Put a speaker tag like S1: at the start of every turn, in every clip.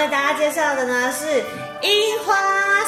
S1: 为大家介绍的呢是樱花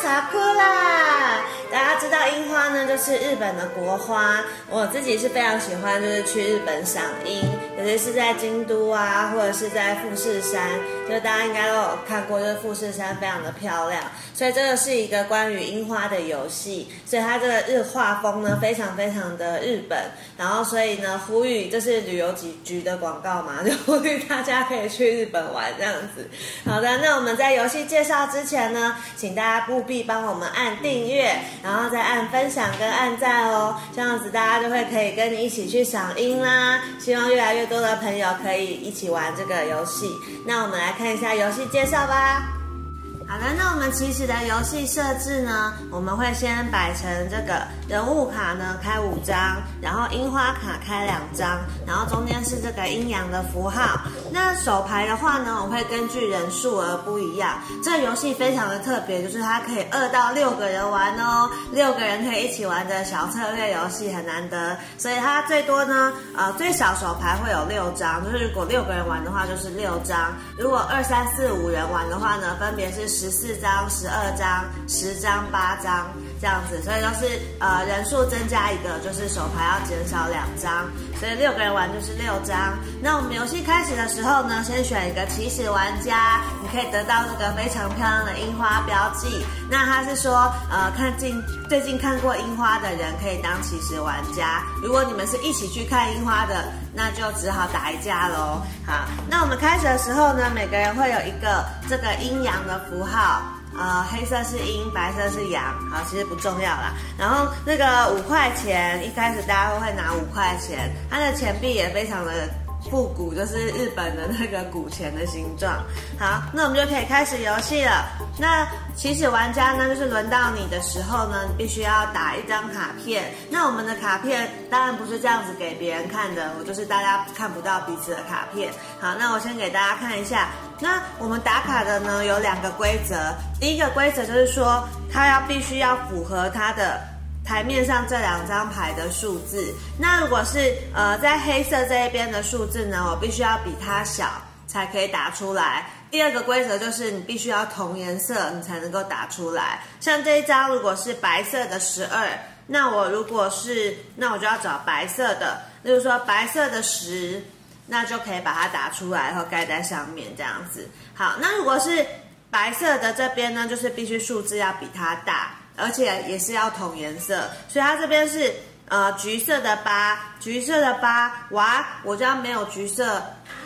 S1: 萨库啦。大家知道樱花呢，就是日本的国花。我自己是非常喜欢，就是去日本赏樱，尤其是在京都啊，或者是在富士山，就大家应该都有看过，就是富士山非常的漂亮。所以这个是一个关于樱花的游戏，所以它这个日画风呢，非常非常的日本。然后所以呢，呼吁这是旅游局局的广告嘛，就呼吁大家可以去日本玩这样子。好的，那我们在游戏介绍之前呢，请大家务必帮我们按订阅。然后再按分享跟按赞哦，这样子大家就会可以跟你一起去赏樱啦。希望越来越多的朋友可以一起玩这个游戏。那我们来看一下游戏介绍吧。好的，那我们起始的游戏设置呢？我们会先摆成这个人物卡呢，开五张，然后樱花卡开两张，然后中间是这个阴阳的符号。那手牌的话呢，我会根据人数而不一样。这个游戏非常的特别，就是它可以二到六个人玩哦，六个人可以一起玩的小策略游戏很难得，所以它最多呢，呃，最小手牌会有六张，就是如果六个人玩的话就是六张，如果二三四五人玩的话呢，分别是。十四张、十二张、十张、八张这样子，所以都是呃人数增加一个，就是手牌要减少两张，所以六个人玩就是六张。那我们游戏开始的时候呢，先选一个起始玩家，你可以得到这个非常漂亮的樱花标记。那他是说，呃，看近最近看过樱花的人可以当起始玩家。如果你们是一起去看樱花的，那就只好打一架喽。好，那我们开始的时候呢，每个人会有一个这个阴阳的符号，呃，黑色是阴，白色是阳。好，其实不重要啦。然后那个五块钱，一开始大家都会拿五块钱，它的钱币也非常的。复古就是日本的那个古钱的形状。好，那我们就可以开始游戏了。那起始玩家呢，就是轮到你的时候呢，你必须要打一张卡片。那我们的卡片当然不是这样子给别人看的，我就是大家看不到彼此的卡片。好，那我先给大家看一下。那我们打卡的呢有两个规则，第一个规则就是说，它要必须要符合它的。台面上这两张牌的数字，那如果是呃在黑色这一边的数字呢，我必须要比它小才可以打出来。第二个规则就是你必须要同颜色，你才能够打出来。像这一张如果是白色的十二，那我如果是那我就要找白色的，例如说白色的十，那就可以把它打出来，然后盖在上面这样子。好，那如果是白色的这边呢，就是必须数字要比它大。而且也是要同颜色，所以它这边是呃橘色的八，橘色的八，哇，我这样没有橘色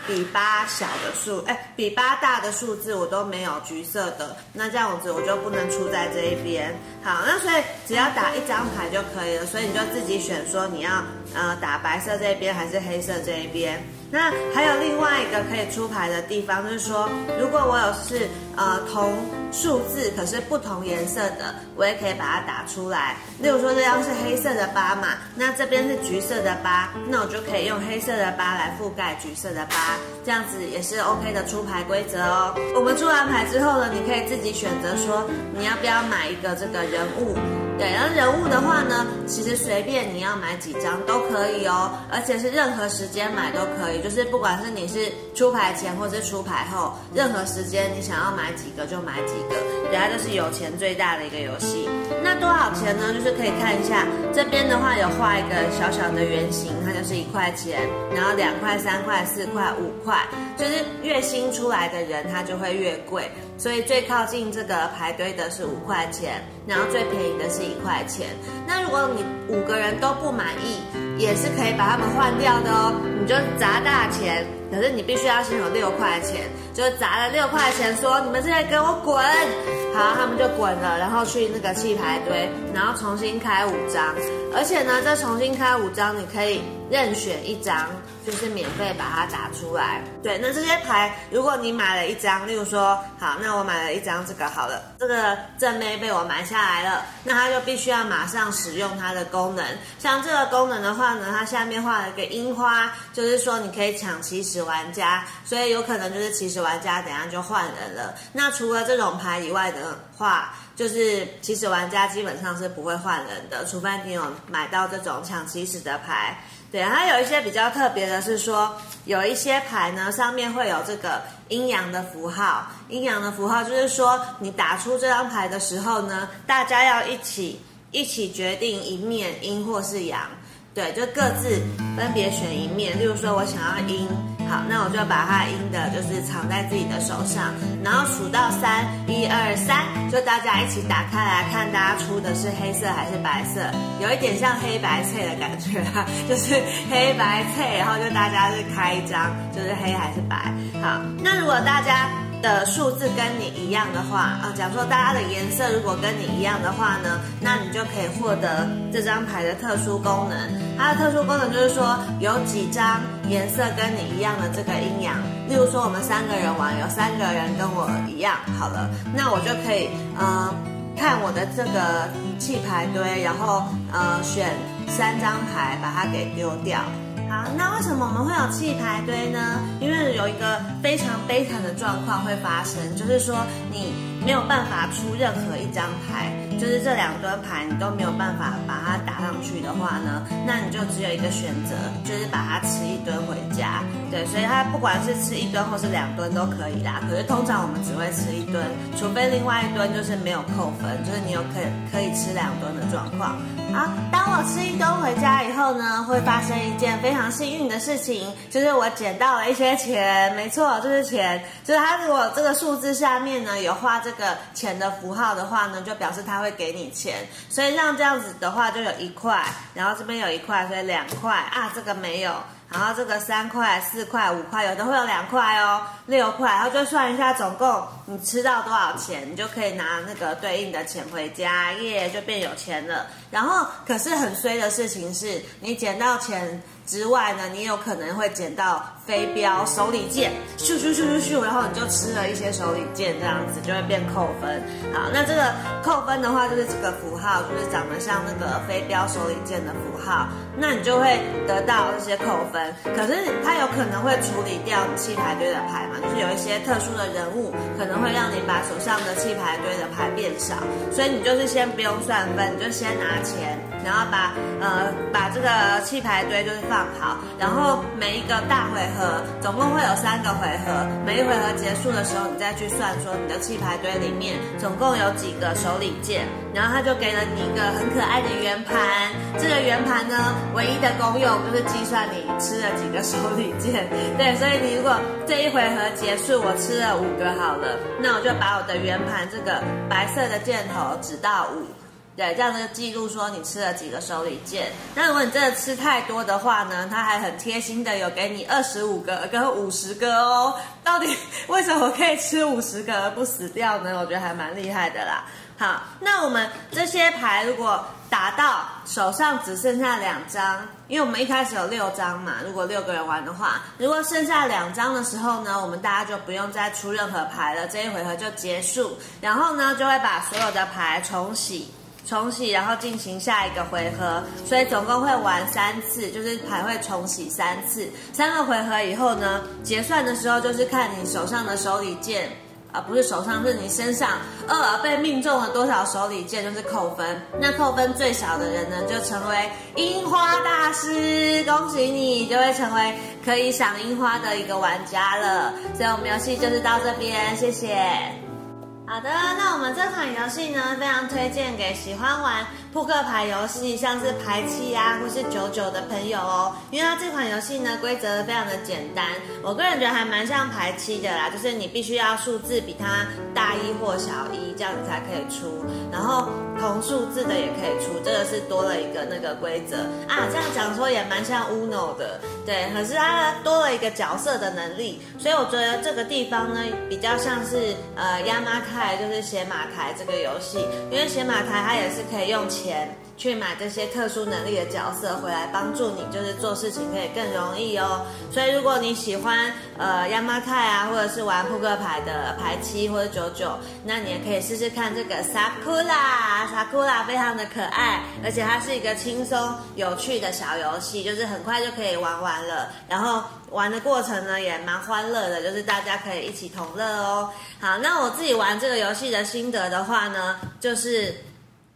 S1: 比八小的数，哎，比八大的数字我都没有橘色的，那这样子我就不能出在这一边。好，那所以只要打一张牌就可以了，所以你就自己选说你要呃打白色这一边还是黑色这一边。那还有另外一个可以出牌的地方，就是说，如果我有是呃同数字可是不同颜色的，我也可以把它打出来。例如说这张是黑色的八嘛，那这边是橘色的八，那我就可以用黑色的八来覆盖橘色的八，这样子也是 OK 的出牌规则哦。我们出完牌之后呢，你可以自己选择说你要不要买一个这个人物。对，然后人物的话呢，其实随便你要买几张都可以哦，而且是任何时间买都可以，就是不管是你是出牌前或是出牌后，任何时间你想要买几个就买几个，对，它就是有钱最大的一个游戏。那多少钱呢？就是可以看一下这边的话有画一个小小的圆形，它就是一块钱，然后两块、三块、四块、五块，就是越新出来的人他就会越贵。所以最靠近这个排队的是五块钱，然后最便宜的是一块钱。那如果你五个人都不满意，也是可以把他们换掉的哦。你就砸大钱，可是你必须要先有六块钱，就砸了六块钱，说你们现在给我滚，好，他们就滚了，然后去那个弃牌堆，然后重新开五张。而且呢，再重新开五张，你可以任选一张。就是免费把它打出来，对。那这些牌，如果你买了一张，例如说，好，那我买了一张这个好了，这个正妹被我买下来了，那它就必须要马上使用它的功能。像这个功能的话呢，它下面画了一个樱花，就是说你可以抢起始玩家，所以有可能就是起始玩家等下就换人了。那除了这种牌以外的话，就是其实玩家基本上是不会换人的，除非你有买到这种抢起始的牌。对，它有一些比较特别的是说，有一些牌呢上面会有这个阴阳的符号。阴阳的符号就是说，你打出这张牌的时候呢，大家要一起一起决定一面阴或是阳。对，就各自分别选一面。例如说，我想要阴，那我就把它阴的，就是藏在自己的手上，然后数到三，一二三，就大家一起打开来看，大家出的是黑色还是白色？有一点像黑白配的感觉啊，就是黑白配，然后就大家是开一张，就是黑还是白。好，那如果大家。的数字跟你一样的话啊，假如说大家的颜色如果跟你一样的话呢，那你就可以获得这张牌的特殊功能。它的特殊功能就是说，有几张颜色跟你一样的这个阴阳。例如说，我们三个人玩，有三个人跟我一样，好了，那我就可以呃看我的这个弃牌堆，然后呃选三张牌把它给丢掉。好，那为什么我们会有弃牌堆呢？因为有一个非常悲惨的状况会发生，就是说你没有办法出任何一张牌，就是这两吨牌你都没有办法把它打上去的话呢，那你就只有一个选择，就是把它吃一吨回家。对，所以它不管是吃一吨或是两吨都可以啦。可是通常我们只会吃一吨，除非另外一吨就是没有扣分，就是你有可可以吃两吨的状况。啊，当我吃一兜回家以后呢，会发生一件非常幸运的事情，就是我捡到了一些钱。没错，就是钱。就是它如果这个数字下面呢有画这个钱的符号的话呢，就表示它会给你钱。所以像这样子的话，就有一块，然后这边有一块，所以两块啊，这个没有。然后这个三块、四块、五块，有的会有两块哦，六块，然后就算一下，总共你吃到多少钱，你就可以拿那个对应的钱回家，耶，就变有钱了。然后，可是很衰的事情是，你捡到钱。之外呢，你有可能会捡到飞镖手里剑，咻咻咻咻咻，然后你就吃了一些手里剑，这样子就会变扣分。好，那这个扣分的话，就是这个符号，就是长得像那个飞镖手里剑的符号，那你就会得到一些扣分。可是他有可能会处理掉你弃牌堆的牌嘛，就是有一些特殊的人物可能会让你把手上的弃牌堆的牌变少，所以你就是先不用算分，你就先拿钱，然后把呃把这个气牌堆就是。放好，然后每一个大回合总共会有三个回合，每一回合结束的时候，你再去算说你的气牌堆里面总共有几个手里剑，然后他就给了你一个很可爱的圆盘。这个圆盘呢，唯一的功用就是计算你吃了几个手里剑。对，所以你如果这一回合结束，我吃了五个好了，那我就把我的圆盘这个白色的箭头指到五。对，这样子记录说你吃了几个手里剑。那如果你真的吃太多的话呢，他还很贴心的有给你二十五个跟五十个哦。到底为什么可以吃五十个而不死掉呢？我觉得还蛮厉害的啦。好，那我们这些牌如果打到手上只剩下两张，因为我们一开始有六张嘛，如果六个人玩的话，如果剩下两张的时候呢，我们大家就不用再出任何牌了，这一回合就结束。然后呢，就会把所有的牌重洗。重洗，然后进行下一个回合，所以总共会玩三次，就是还会重洗三次。三个回合以后呢，结算的时候就是看你手上的手里剑，啊，不是手上，是你身上二被命中了多少手里剑就是扣分。那扣分最少的人呢，就成为樱花大师，恭喜你，就会成为可以赏樱花的一个玩家了。所以我们游戏就是到这边，谢谢。好的，那我们这款游戏呢，非常推荐给喜欢玩扑克牌游戏，像是牌七啊，或是九九的朋友哦。因为它这款游戏呢，规则非常的简单，我个人觉得还蛮像牌七的啦，就是你必须要数字比它大一或小一，这样子才可以出。然后同数字的也可以出，这个是多了一个那个规则啊。这样讲说也蛮像 Uno 的，对，可是它多了一个角色的能力，所以我觉得这个地方呢，比较像是呃亚妈。开就是写马台这个游戏，因为写马台它也是可以用钱去买这些特殊能力的角色回来帮助你，就是做事情可以更容易哦。所以如果你喜欢呃亚麻泰啊，或者是玩扑克牌的牌七或者九九，那你也可以试试看这个 Sakura，Sakura 非常的可爱，而且它是一个轻松有趣的小游戏，就是很快就可以玩完了，然后。玩的过程呢也蛮欢乐的，就是大家可以一起同乐哦。好，那我自己玩这个游戏的心得的话呢，就是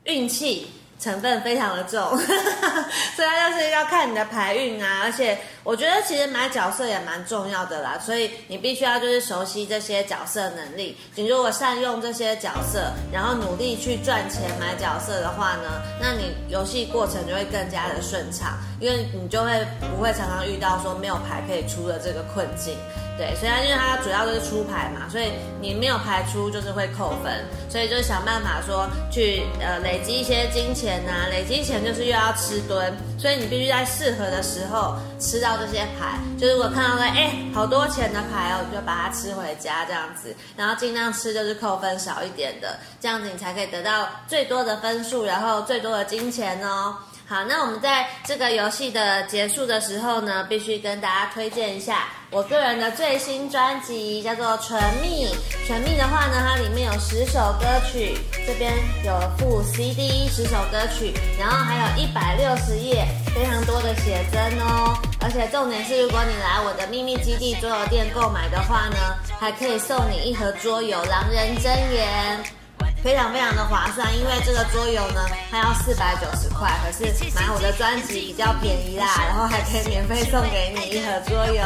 S1: 运气成分非常的重，所以它就是要看你的排运啊。而且我觉得其实买角色也蛮重要的啦，所以你必须要就是熟悉这些角色能力。你如果善用这些角色，然后努力去赚钱买角色的话呢，那你游戏过程就会更加的顺畅，因为你就会不会常常遇到说没有牌可以出的这个困境。对，虽然因为它主要就是出牌嘛，所以你没有牌出就是会扣分，所以就想办法说去呃累积一些金钱呐，累积钱就是又要吃蹲，所以你必须在适合的时候吃到这些牌。就如果看到了哎好多钱的牌哦，就把它吃回家这样子，然后尽量吃就是扣分少一点的，这样子你才可以得到最多的分数，然后最多的金钱哦。好，那我们在这个游戏的结束的时候呢，必须跟大家推荐一下我个人的最新专辑，叫做《唇蜜》。唇蜜的话呢，它里面有十首歌曲，这边有附 CD 十首歌曲，然后还有一百六十页非常多的写真哦。而且重点是，如果你来我的秘密基地桌游店购买的话呢，还可以送你一盒桌游《狼人真言》。非常非常的划算，因为这个桌游呢，它要四百九十块，可是买我的专辑比较便宜啦，然后还可以免费送给你一盒桌游，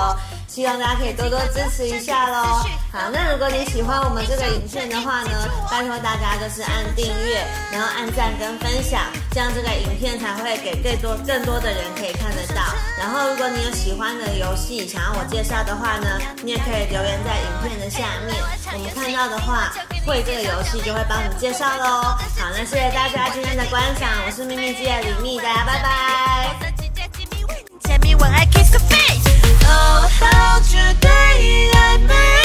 S1: 希望大家可以多多支持一下喽。好，那如果你喜欢我们这个影片的话呢，拜托大家就是按订阅，然后按赞跟分享，这样这个影片才会给更多更多的人可以看得到。然后如果你有喜欢的游戏想要我介绍的话呢，你也可以留言在影片的下面，我们看到的话。会这个游戏就会帮你介绍喽。好，那谢谢大家今天的观赏，我是秘密基的李密，大家拜拜。when I kiss the face. Oh, how today I made.